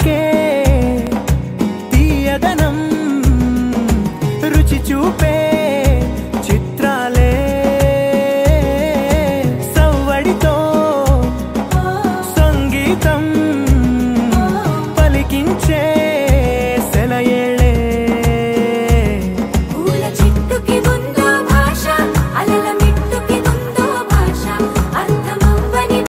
నాకే తీయదనం రుచి చూపే చిత్రాలే సవ్వడితో సంగీతం